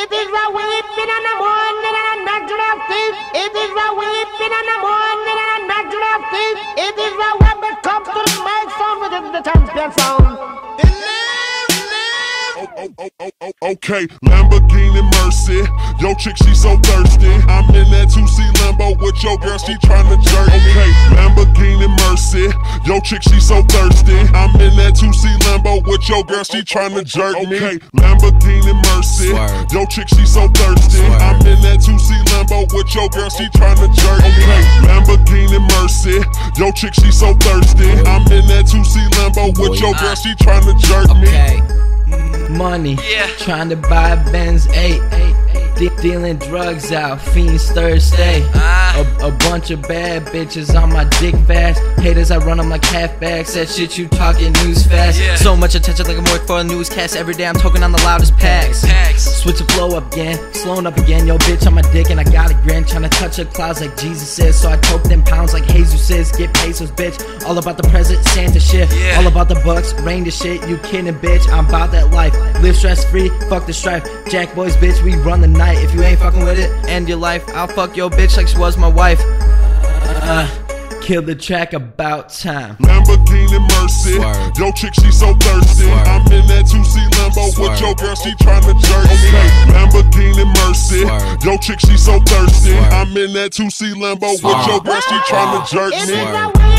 It is a weeping and and. It is and. It is comes to the mic sound within the champion sound. Oh, oh, okay, Lamborghini Mercy. Yo, chick, she so thirsty. I'm in that 2C Lambo with your girl, she tryna jerk. Okay, Lamborghini Mercy. Yo, chick, she so thirsty. I'm in that 2C Lambo with your girl, she tryna jerk me. Okay, Lamborghini Mercy. Yo, chick, she so thirsty. I'm in that 2C Lambo with your girl, she tryna jerk. Okay, Lamborghini Mercy. Yo, chick, she so thirsty. I'm in that 2C Lambo with your girl, she tryna jerk me. Okay mm. money. Yeah. Trying to buy a Benz 8. De dealing drugs out, fiends Thursday. A, a, bunch of bad bitches on my dick fast. Haters, I run them like halfbacks. That shit you talking news fast. Yeah. So much attention like I'm work for a newscast. Every day I'm talking on the loudest packs. packs. Switch the flow up again, slowing up again. Yo, bitch on my dick and I got a grin. Trying to touch the clouds like Jesus says. So I toke them pounds like Jesus says. Get pesos, bitch. All about the present, Santa shit. Yeah. All about the bucks, rain the shit. You kidding, bitch? I'm about that life. Live stress free, fuck the strife. Jack boys, bitch, we run the night. If you ain't fucking with it, end your life. I'll fuck your bitch like she was my wife. Uh, kill the track about time. Lamborghini Mercy. Swerve. Yo, chick, she so thirsty. Swerve. I'm in that 2C Lambo Swerve. with your girl, she tryna jerk. Okay, Lamborghini Mercy. Swerve. Yo, chick, she so thirsty. I'm in that 2C Lambo with your girl, she tryna jerk me.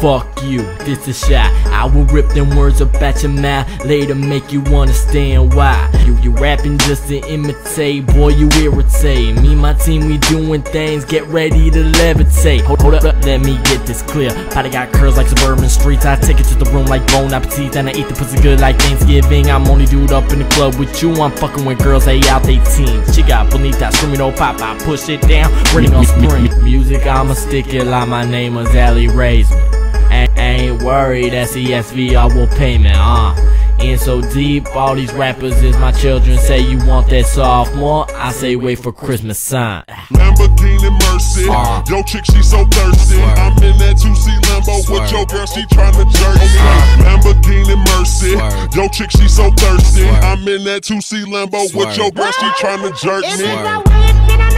Fuck you, this is shot. I will rip them words up at your mouth, later make you understand why. You you rapping just to imitate, boy you irritate. Me my team we doing things, get ready to levitate. Hold, hold up, let me get this clear. Probably got curls like suburban streets. I take it to the room like Bon Appetit, and I eat the pussy good like Thanksgiving. I'm only dude up in the club with you. I'm fucking with girls they out they teens. She got bonita, screaming oh pop, I push it down, running on spring. Music I'ma stick it like my name was Aly Raisman. Ain't, ain't worried, SESV I will payment, uh. In so deep, all these rappers is my children. Say you want that sophomore, I say wait for Christmas sign. Lamborghini Mercy, uh, yo chick she so thirsty. Swear. I'm in that 2C Lambo Swear. with your girl, she tryna jerk me. Uh, Lamborghini Mercy, Swear. yo chick she so thirsty. I'm in that 2C Lambo with your girl, she tryna jerk me.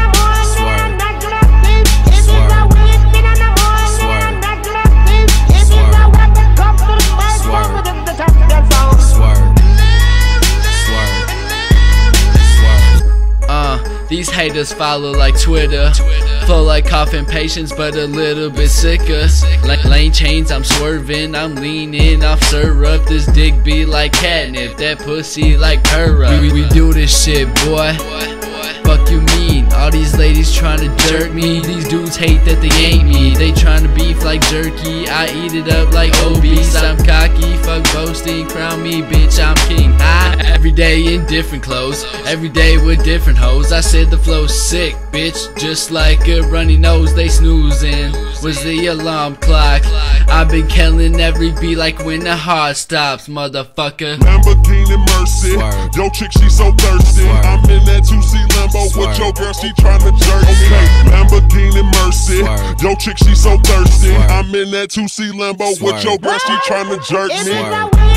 These haters follow like Twitter. Flow like coughing patience, but a little bit sicker. Like lane chains, I'm swerving, I'm leaning off syrup. This dick be like catnip, that pussy like her. We, we do this shit, boy. Fuck you mean? All these ladies trying to jerk me. These dudes hate that they ain't me. They trying to beef like jerky. I eat it up like obese. I'm cocky, fuck boasting. Crown me, bitch, I'm king. I every day in different clothes. Every day with different hoes. I said the flow's sick, bitch. Just like a runny nose, they snoozing. Was the alarm clock? I've been killing every beat like when the heart stops, motherfucker. Lamborghini Mercy. Yo, chick, she so thirsty. I'm in that 2C Lambo with your girl, she tryna jerk me. Lamborghini Mercy. Yo, chick, she so thirsty. I'm in that 2C Lambo with your girl, she tryna jerk me.